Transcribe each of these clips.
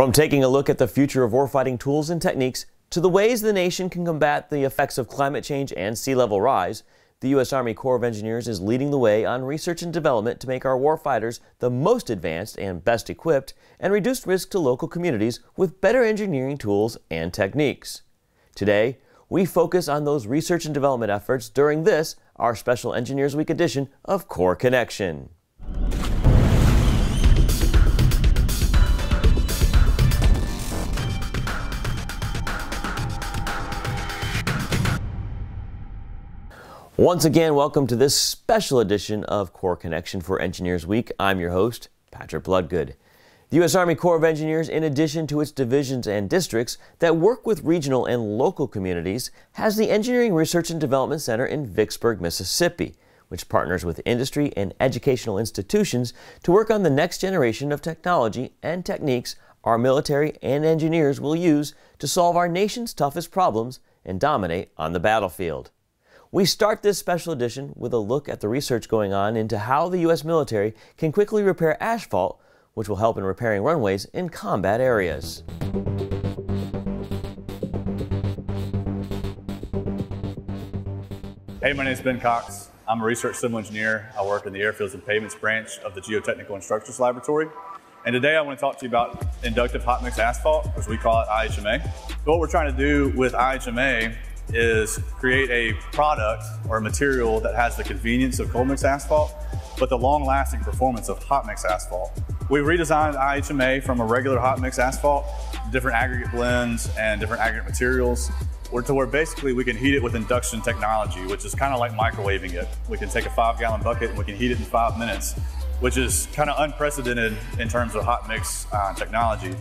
From taking a look at the future of warfighting tools and techniques to the ways the nation can combat the effects of climate change and sea level rise, the U.S. Army Corps of Engineers is leading the way on research and development to make our warfighters the most advanced and best equipped and reduce risk to local communities with better engineering tools and techniques. Today, we focus on those research and development efforts during this, our Special Engineers Week edition of Corps Connection. Once again, welcome to this special edition of Corps Connection for Engineers Week. I'm your host, Patrick Bloodgood. The U.S. Army Corps of Engineers, in addition to its divisions and districts that work with regional and local communities, has the Engineering Research and Development Center in Vicksburg, Mississippi, which partners with industry and educational institutions to work on the next generation of technology and techniques our military and engineers will use to solve our nation's toughest problems and dominate on the battlefield. We start this special edition with a look at the research going on into how the U.S. military can quickly repair asphalt, which will help in repairing runways in combat areas. Hey, my name is Ben Cox. I'm a research civil engineer. I work in the Airfields and Pavements branch of the Geotechnical and Structures Laboratory. And today I want to talk to you about inductive hot mix asphalt, as we call it IHMA. What we're trying to do with IHMA is create a product or a material that has the convenience of cold mix asphalt, but the long lasting performance of hot mix asphalt. We redesigned IHMA from a regular hot mix asphalt, different aggregate blends and different aggregate materials, to where basically we can heat it with induction technology, which is kind of like microwaving it. We can take a five gallon bucket and we can heat it in five minutes, which is kind of unprecedented in terms of hot mix uh, technology.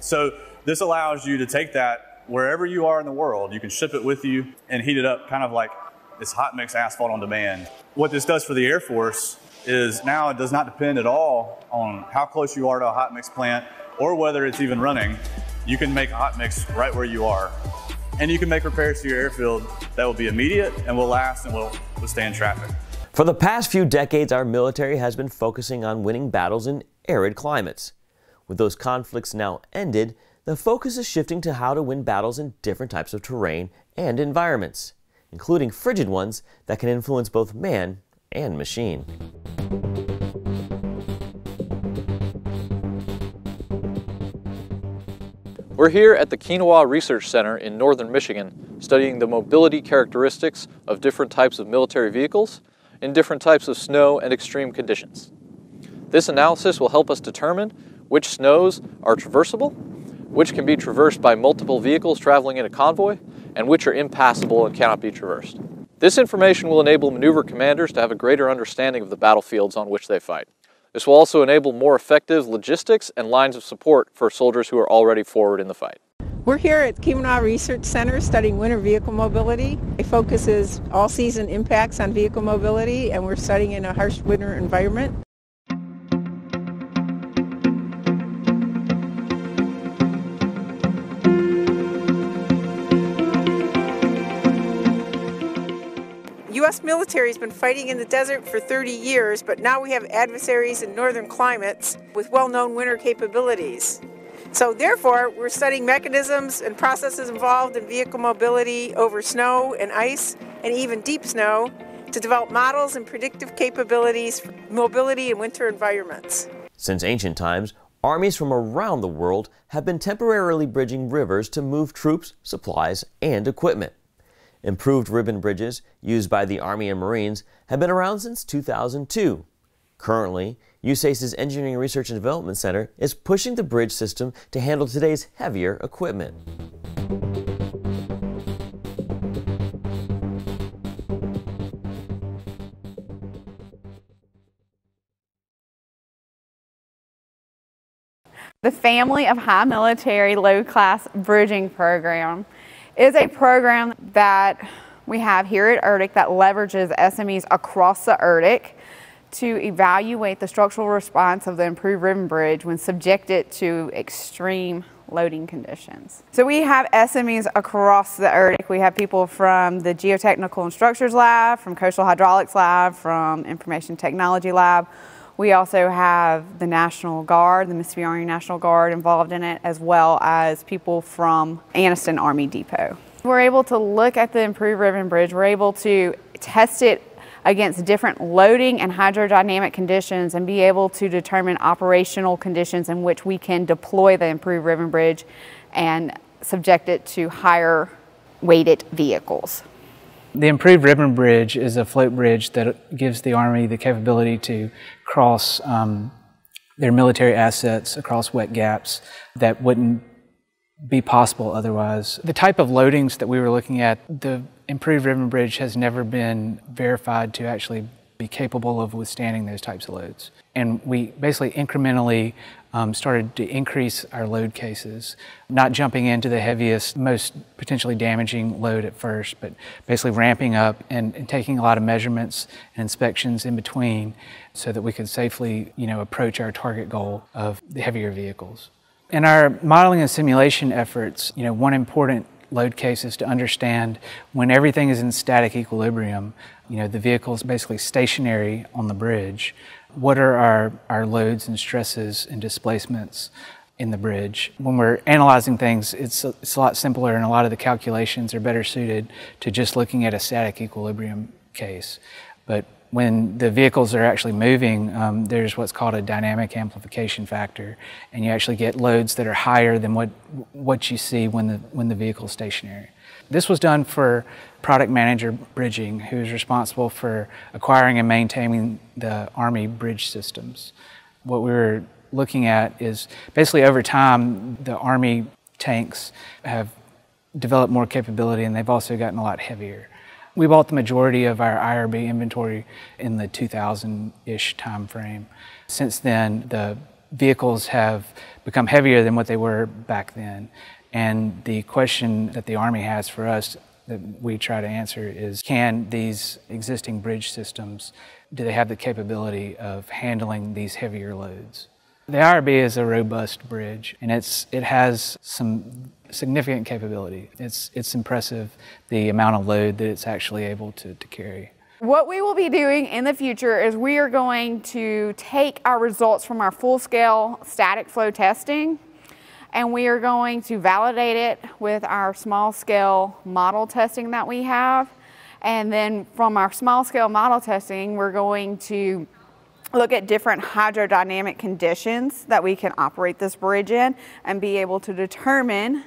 So this allows you to take that wherever you are in the world, you can ship it with you and heat it up kind of like this hot mix asphalt on demand. What this does for the Air Force is now it does not depend at all on how close you are to a hot mix plant or whether it's even running. You can make hot mix right where you are. And you can make repairs to your airfield that will be immediate and will last and will withstand traffic. For the past few decades, our military has been focusing on winning battles in arid climates. With those conflicts now ended, the focus is shifting to how to win battles in different types of terrain and environments, including frigid ones that can influence both man and machine. We're here at the Keweenaw Research Center in northern Michigan studying the mobility characteristics of different types of military vehicles in different types of snow and extreme conditions. This analysis will help us determine which snows are traversable which can be traversed by multiple vehicles traveling in a convoy, and which are impassable and cannot be traversed. This information will enable maneuver commanders to have a greater understanding of the battlefields on which they fight. This will also enable more effective logistics and lines of support for soldiers who are already forward in the fight. We're here at Keweenaw Research Center studying winter vehicle mobility. It focuses all season impacts on vehicle mobility and we're studying in a harsh winter environment. U.S. military has been fighting in the desert for 30 years, but now we have adversaries in northern climates with well-known winter capabilities. So therefore, we're studying mechanisms and processes involved in vehicle mobility over snow and ice and even deep snow to develop models and predictive capabilities for mobility in winter environments. Since ancient times, armies from around the world have been temporarily bridging rivers to move troops, supplies, and equipment. Improved ribbon bridges, used by the Army and Marines, have been around since 2002. Currently, USACE's Engineering Research and Development Center is pushing the bridge system to handle today's heavier equipment. The Family of High Military Load Class Bridging Program is a program that we have here at ERDC that leverages SMEs across the ERDC to evaluate the structural response of the improved ribbon bridge when subjected to extreme loading conditions. So we have SMEs across the ERDC. We have people from the Geotechnical and Structures Lab, from Coastal Hydraulics Lab, from Information Technology Lab, We also have the National Guard, the Mississippi Army National Guard involved in it, as well as people from Anniston Army Depot. We're able to look at the improved ribbon bridge. We're able to test it against different loading and hydrodynamic conditions and be able to determine operational conditions in which we can deploy the improved ribbon bridge and subject it to higher weighted vehicles. The improved ribbon bridge is a float bridge that gives the Army the capability to cross um, their military assets across wet gaps that wouldn't be possible otherwise. The type of loadings that we were looking at, the improved ribbon bridge has never been verified to actually be capable of withstanding those types of loads. And we basically incrementally um, started to increase our load cases, not jumping into the heaviest, most potentially damaging load at first, but basically ramping up and, and taking a lot of measurements and inspections in between so that we could safely, you know, approach our target goal of the heavier vehicles. In our modeling and simulation efforts, you know, one important load case is to understand when everything is in static equilibrium, you know, the vehicle is basically stationary on the bridge. What are our, our loads and stresses and displacements in the bridge? When we're analyzing things, it's a, it's a lot simpler and a lot of the calculations are better suited to just looking at a static equilibrium case. But when the vehicles are actually moving, um, there's what's called a dynamic amplification factor, and you actually get loads that are higher than what what you see when the when the vehicle is stationary. This was done for product manager bridging, who is responsible for acquiring and maintaining the Army bridge systems. What we were looking at is basically over time, the Army tanks have developed more capability and they've also gotten a lot heavier. We bought the majority of our IRB inventory in the 2000-ish time frame. Since then, the vehicles have become heavier than what they were back then. And the question that the Army has for us that we try to answer is, can these existing bridge systems, do they have the capability of handling these heavier loads? The IRB is a robust bridge, and it's, it has some significant capability. It's, it's impressive the amount of load that it's actually able to, to carry. What we will be doing in the future is we are going to take our results from our full-scale static flow testing and we are going to validate it with our small-scale model testing that we have. And then from our small-scale model testing, we're going to look at different hydrodynamic conditions that we can operate this bridge in and be able to determine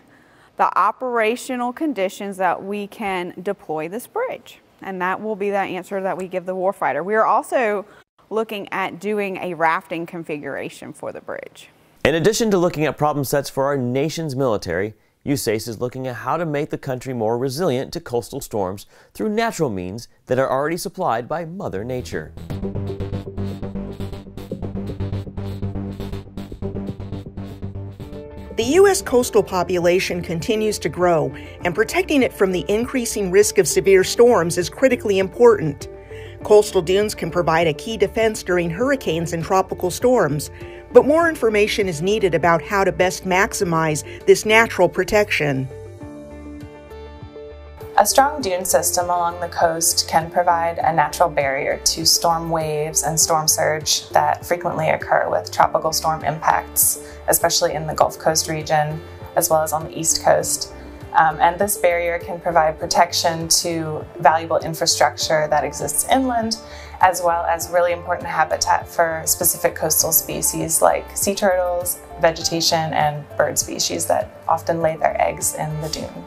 the operational conditions that we can deploy this bridge. And that will be the answer that we give the warfighter. We are also looking at doing a rafting configuration for the bridge. In addition to looking at problem sets for our nation's military, USACE is looking at how to make the country more resilient to coastal storms through natural means that are already supplied by Mother Nature. The U.S. coastal population continues to grow, and protecting it from the increasing risk of severe storms is critically important. Coastal dunes can provide a key defense during hurricanes and tropical storms, but more information is needed about how to best maximize this natural protection. A strong dune system along the coast can provide a natural barrier to storm waves and storm surge that frequently occur with tropical storm impacts especially in the Gulf Coast region, as well as on the East Coast. Um, and this barrier can provide protection to valuable infrastructure that exists inland, as well as really important habitat for specific coastal species like sea turtles, vegetation, and bird species that often lay their eggs in the dune.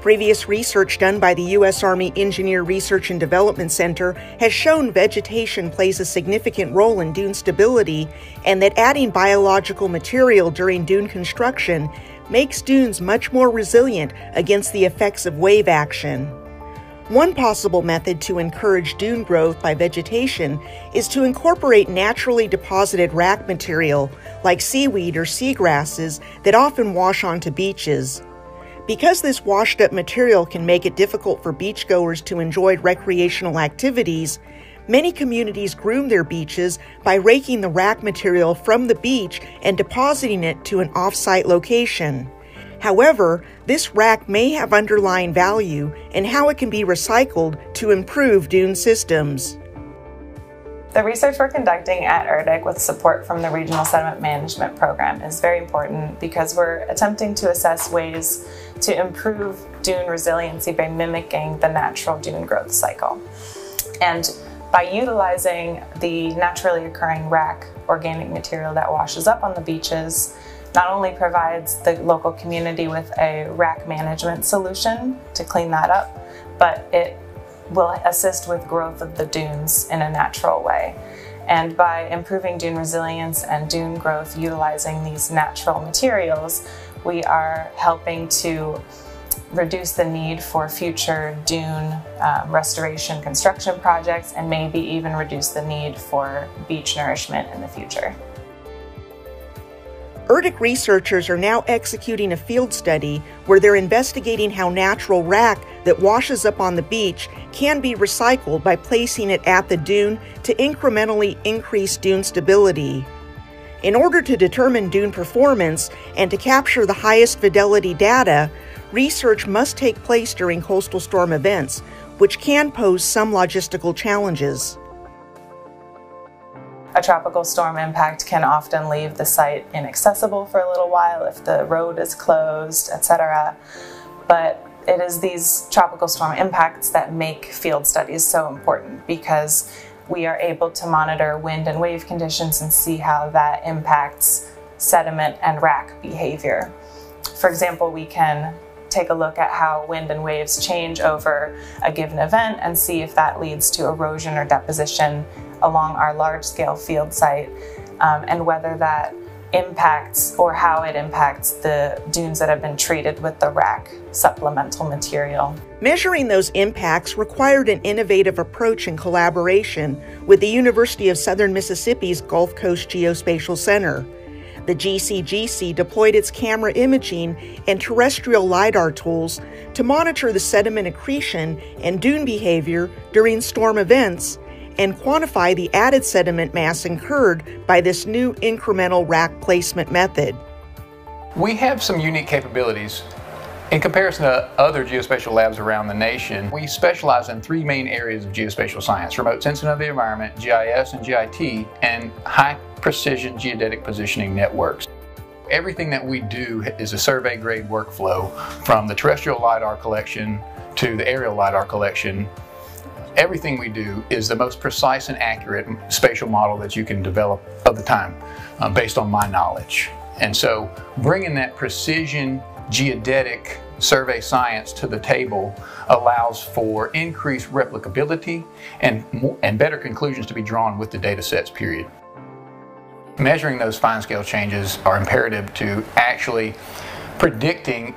Previous research done by the U.S. Army Engineer Research and Development Center has shown vegetation plays a significant role in dune stability and that adding biological material during dune construction makes dunes much more resilient against the effects of wave action. One possible method to encourage dune growth by vegetation is to incorporate naturally deposited wrack material like seaweed or seagrasses that often wash onto beaches. Because this washed up material can make it difficult for beachgoers to enjoy recreational activities, many communities groom their beaches by raking the wrack material from the beach and depositing it to an off site location. However, this wrack may have underlying value in how it can be recycled to improve dune systems. The research we're conducting at ERDC with support from the Regional Sediment Management Program is very important because we're attempting to assess ways to improve dune resiliency by mimicking the natural dune growth cycle. And by utilizing the naturally occurring wrack organic material that washes up on the beaches, not only provides the local community with a wrack management solution to clean that up, but it will assist with growth of the dunes in a natural way. And by improving dune resilience and dune growth utilizing these natural materials, we are helping to reduce the need for future dune um, restoration construction projects and maybe even reduce the need for beach nourishment in the future. ERDC researchers are now executing a field study where they're investigating how natural wrack that washes up on the beach can be recycled by placing it at the dune to incrementally increase dune stability. In order to determine dune performance and to capture the highest fidelity data, research must take place during coastal storm events, which can pose some logistical challenges. A tropical storm impact can often leave the site inaccessible for a little while if the road is closed, etc. But it is these tropical storm impacts that make field studies so important because we are able to monitor wind and wave conditions and see how that impacts sediment and wrack behavior. For example, we can take a look at how wind and waves change over a given event and see if that leads to erosion or deposition along our large scale field site um, and whether that impacts or how it impacts the dunes that have been treated with the wrack supplemental material. Measuring those impacts required an innovative approach in collaboration with the University of Southern Mississippi's Gulf Coast Geospatial Center. The GCGC deployed its camera imaging and terrestrial LIDAR tools to monitor the sediment accretion and dune behavior during storm events and quantify the added sediment mass incurred by this new incremental wrack placement method. We have some unique capabilities. In comparison to other geospatial labs around the nation, we specialize in three main areas of geospatial science remote sensing of the environment, GIS and GIT, and high precision geodetic positioning networks. Everything that we do is a survey grade workflow from the terrestrial LIDAR collection to the aerial LIDAR collection everything we do is the most precise and accurate spatial model that you can develop of the time uh, based on my knowledge. And so bringing that precision geodetic survey science to the table allows for increased replicability and, and better conclusions to be drawn with the data sets, period. Measuring those fine scale changes are imperative to actually predicting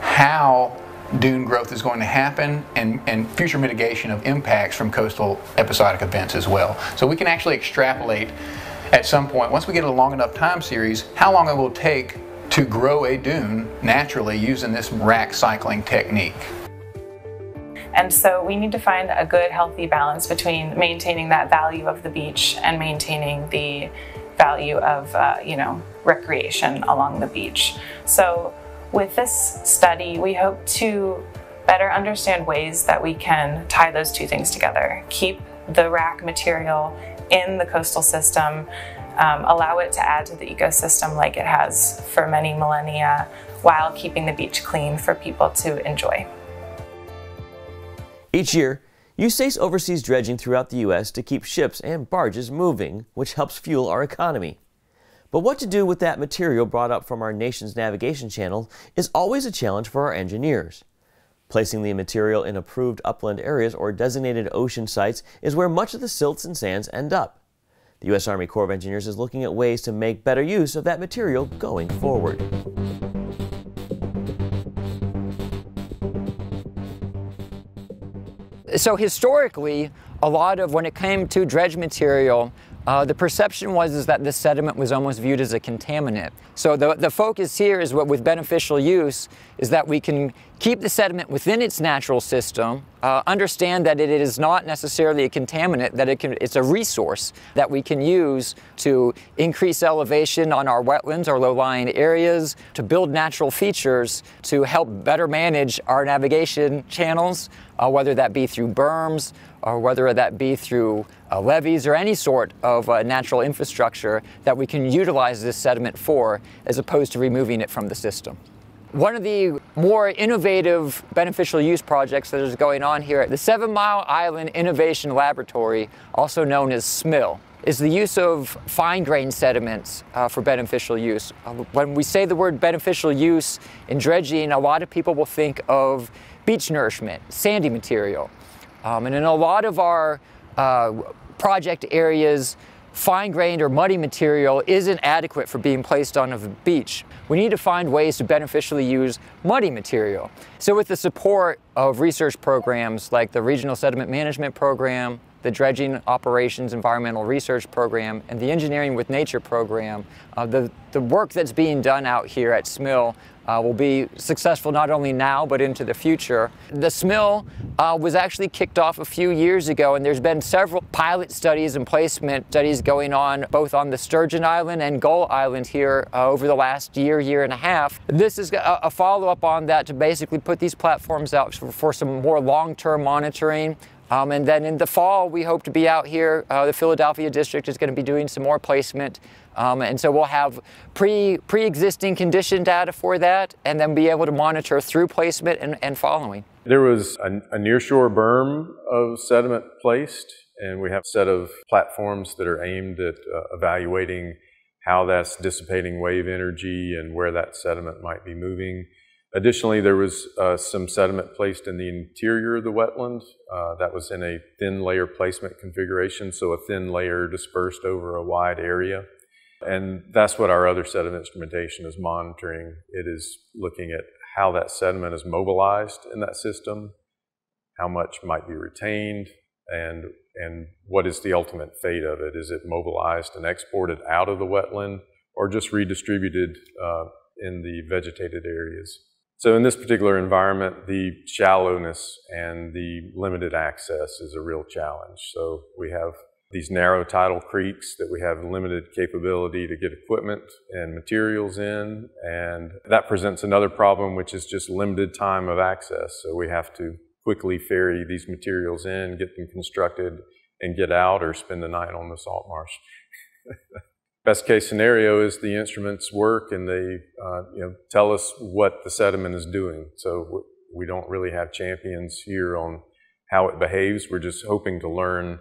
how dune growth is going to happen and, and future mitigation of impacts from coastal episodic events as well. So we can actually extrapolate at some point, once we get a long enough time series, how long it will take to grow a dune naturally using this wrack cycling technique. And so we need to find a good, healthy balance between maintaining that value of the beach and maintaining the value of, uh, you know, recreation along the beach. So with this study, we hope to better understand ways that we can tie those two things together. Keep the wrack material in the coastal system, um, allow it to add to the ecosystem like it has for many millennia, while keeping the beach clean for people to enjoy. Each year, USACE oversees dredging throughout the U.S. to keep ships and barges moving, which helps fuel our economy. But what to do with that material brought up from our nation's navigation channel is always a challenge for our engineers. Placing the material in approved upland areas or designated ocean sites is where much of the silts and sands end up. The U.S. Army Corps of Engineers is looking at ways to make better use of that material going forward. So historically, a lot of when it came to dredge material, uh, the perception was is that this sediment was almost viewed as a contaminant. So the, the focus here is what with beneficial use is that we can keep the sediment within its natural system, uh, understand that it is not necessarily a contaminant, that it can, it's a resource that we can use to increase elevation on our wetlands or low-lying areas, to build natural features, to help better manage our navigation channels, uh, whether that be through berms or whether that be through uh, levees or any sort of uh, natural infrastructure that we can utilize this sediment for as opposed to removing it from the system. One of the more innovative beneficial use projects that is going on here at the Seven Mile Island Innovation Laboratory, also known as SMIL, is the use of fine grained sediments uh, for beneficial use. Uh, when we say the word beneficial use in dredging, a lot of people will think of beach nourishment, sandy material. Um, and in a lot of our uh, project areas, fine grained or muddy material isn't adequate for being placed on a beach. We need to find ways to beneficially use muddy material. So with the support of research programs like the Regional Sediment Management Program, the Dredging Operations Environmental Research Program, and the Engineering with Nature Program, uh, the, the work that's being done out here at SMIL uh, will be successful not only now but into the future. The SMIL uh, was actually kicked off a few years ago and there's been several pilot studies and placement studies going on both on the Sturgeon Island and Gull Island here uh, over the last year, year and a half. This is a, a follow-up on that to basically put these platforms out for, for some more long-term monitoring um, and then in the fall, we hope to be out here. Uh, the Philadelphia district is going to be doing some more placement. Um, and so we'll have pre, pre-existing condition data for that and then be able to monitor through placement and, and following. There was a, a nearshore berm of sediment placed and we have a set of platforms that are aimed at uh, evaluating how that's dissipating wave energy and where that sediment might be moving. Additionally, there was uh, some sediment placed in the interior of the wetland. Uh, that was in a thin layer placement configuration, so a thin layer dispersed over a wide area. And that's what our other sediment instrumentation is monitoring. It is looking at how that sediment is mobilized in that system, how much might be retained, and, and what is the ultimate fate of it. Is it mobilized and exported out of the wetland or just redistributed uh, in the vegetated areas? So in this particular environment, the shallowness and the limited access is a real challenge. So we have these narrow tidal creeks that we have limited capability to get equipment and materials in, and that presents another problem, which is just limited time of access. So we have to quickly ferry these materials in, get them constructed, and get out or spend the night on the salt marsh. Best case scenario is the instruments work and they uh, you know, tell us what the sediment is doing. So we don't really have champions here on how it behaves. We're just hoping to learn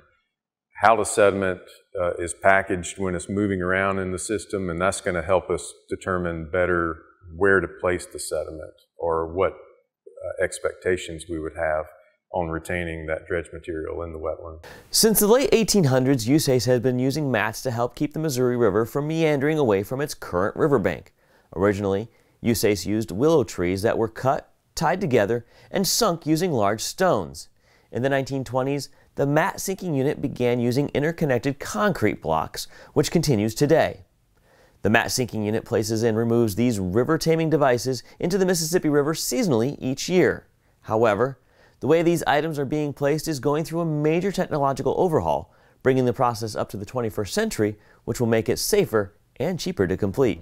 how the sediment uh, is packaged when it's moving around in the system, and that's going to help us determine better where to place the sediment or what uh, expectations we would have on retaining that dredge material in the wetland. Since the late 1800s, USACE has been using mats to help keep the Missouri River from meandering away from its current riverbank. Originally, USACE used willow trees that were cut, tied together, and sunk using large stones. In the 1920s, the mat sinking unit began using interconnected concrete blocks, which continues today. The mat sinking unit places and removes these river taming devices into the Mississippi River seasonally each year. However, the way these items are being placed is going through a major technological overhaul, bringing the process up to the 21st century, which will make it safer and cheaper to complete.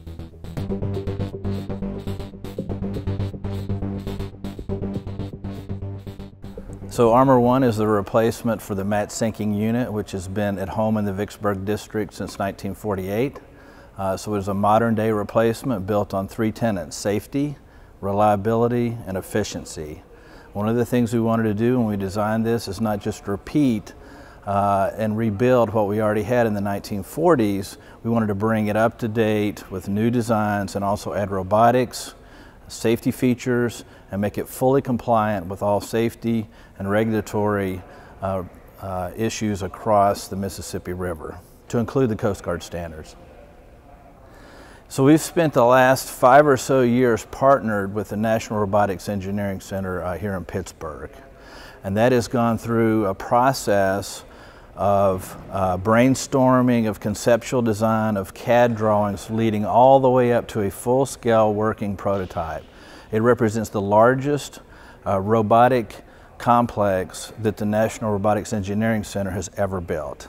So Armor One is the replacement for the mat sinking unit, which has been at home in the Vicksburg district since 1948. Uh, so it is a modern day replacement built on three tenets, safety, reliability, and efficiency. One of the things we wanted to do when we designed this is not just repeat uh, and rebuild what we already had in the 1940s. We wanted to bring it up to date with new designs and also add robotics, safety features, and make it fully compliant with all safety and regulatory uh, uh, issues across the Mississippi River to include the Coast Guard standards. So we've spent the last five or so years partnered with the National Robotics Engineering Center uh, here in Pittsburgh. And that has gone through a process of uh, brainstorming, of conceptual design, of CAD drawings, leading all the way up to a full-scale working prototype. It represents the largest uh, robotic complex that the National Robotics Engineering Center has ever built.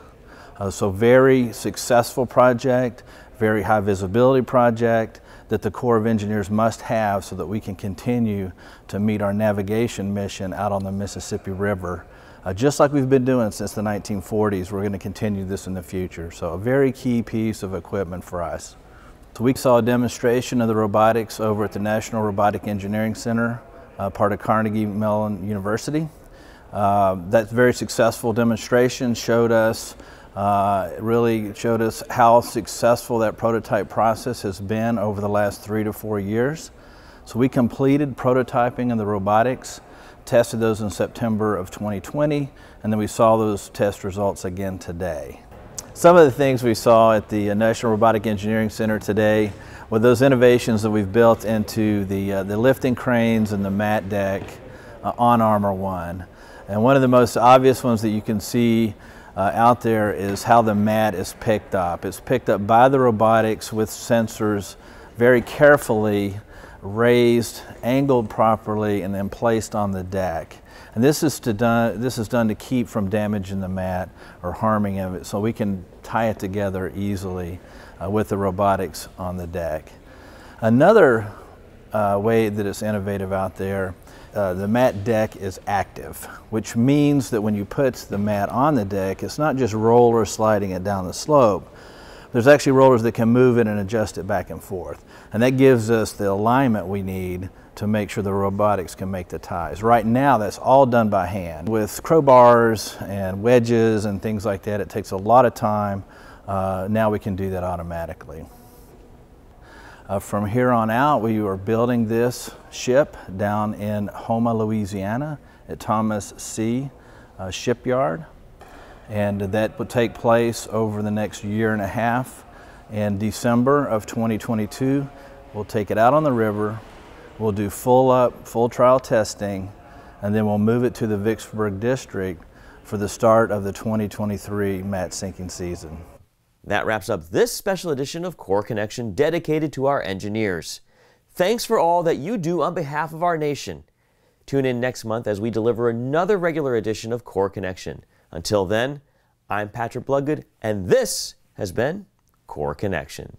Uh, so very successful project, very high visibility project that the Corps of Engineers must have so that we can continue to meet our navigation mission out on the Mississippi River Uh, just like we've been doing since the 1940s, we're going to continue this in the future. So a very key piece of equipment for us. So we saw a demonstration of the robotics over at the National Robotic Engineering Center, uh, part of Carnegie Mellon University. Uh, that very successful demonstration showed us uh, it really showed us how successful that prototype process has been over the last three to four years. So we completed prototyping of the robotics, tested those in September of 2020, and then we saw those test results again today. Some of the things we saw at the National Robotic Engineering Center today were those innovations that we've built into the, uh, the lifting cranes and the mat deck uh, on Armor One. And one of the most obvious ones that you can see uh, out there is how the mat is picked up. It's picked up by the robotics with sensors very carefully raised, angled properly, and then placed on the deck. And this is, to done, this is done to keep from damaging the mat or harming it so we can tie it together easily uh, with the robotics on the deck. Another uh, way that it's innovative out there uh, the mat deck is active, which means that when you put the mat on the deck, it's not just roller sliding it down the slope. There's actually rollers that can move it and adjust it back and forth. And that gives us the alignment we need to make sure the robotics can make the ties. Right now, that's all done by hand. With crowbars and wedges and things like that, it takes a lot of time. Uh, now we can do that automatically. Uh, from here on out, we are building this ship down in Houma, Louisiana at Thoma-Sea. Uh, shipyard. And that will take place over the next year and a half. In December of 2022, we'll take it out on the river. We'll do full up, full trial testing, and then we'll move it to the Vicksburg district for the start of the 2023 mat sinking season. That wraps up this special edition of Corps Connection dedicated to our engineers. Thanks for all that you do on behalf of our nation. Tune in next month as we deliver another regular edition of Corps Connection. Until then, I'm Patrick Bloodgood, and this has been Corps Connection.